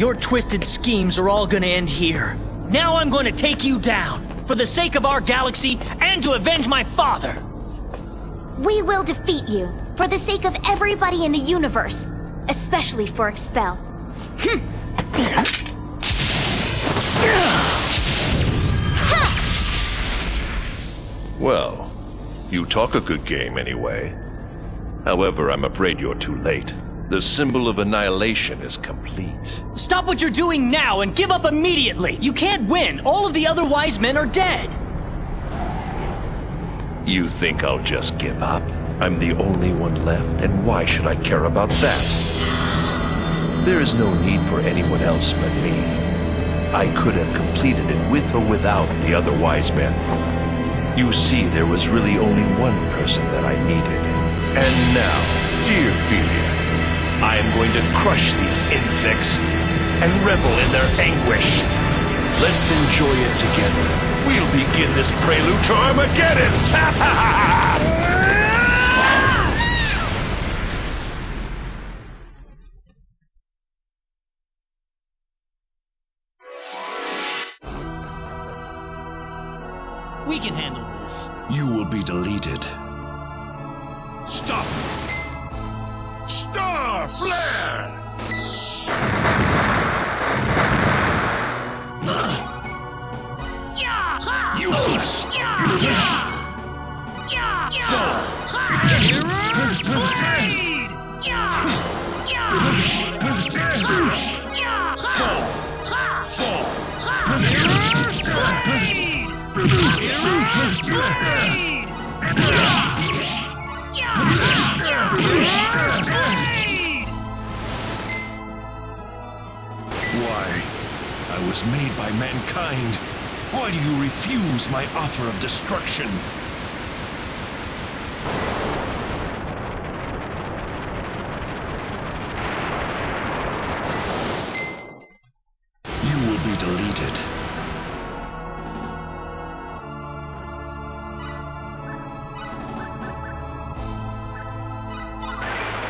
Your twisted schemes are all gonna end here. Now I'm gonna take you down, for the sake of our galaxy and to avenge my father. We will defeat you, for the sake of everybody in the universe, especially for Expel. Hm. Well, you talk a good game anyway. However, I'm afraid you're too late. The symbol of annihilation is complete. Stop what you're doing now and give up immediately! You can't win! All of the other wise men are dead! You think I'll just give up? I'm the only one left, and why should I care about that? There is no need for anyone else but me. I could have completed it with or without the other wise men. You see, there was really only one person that I needed. And now, dear Phelia, I am going to crush these insects and revel in their anguish. Let's enjoy it together. We'll begin this prelude to Armageddon! We can handle this. You will be deleted. Flare! Useless! Why? I was made by mankind. Why do you refuse my offer of destruction? You will be deleted.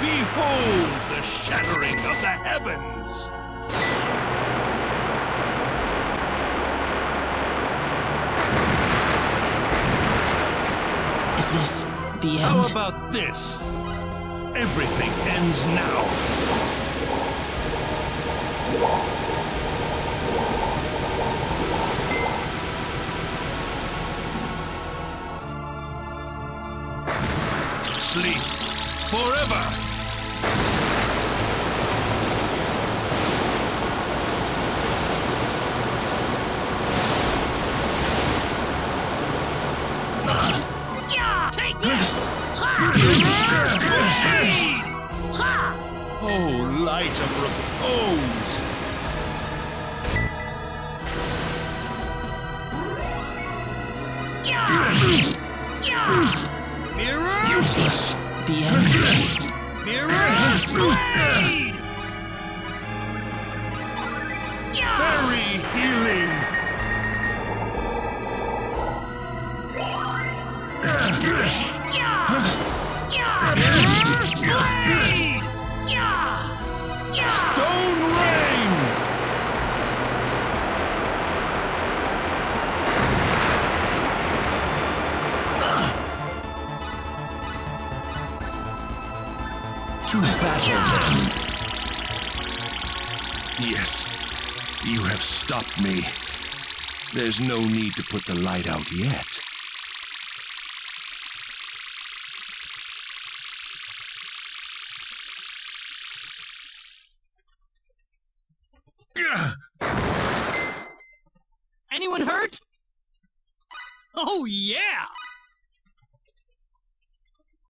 Behold the shattering of the heavens! Is this the How about this? Everything ends now. Sleep forever. Take this! Oh, light of repose. Mirror! Useless. The end? Very healing. Yes, you have stopped me. There's no need to put the light out yet. Anyone hurt? Oh, yeah!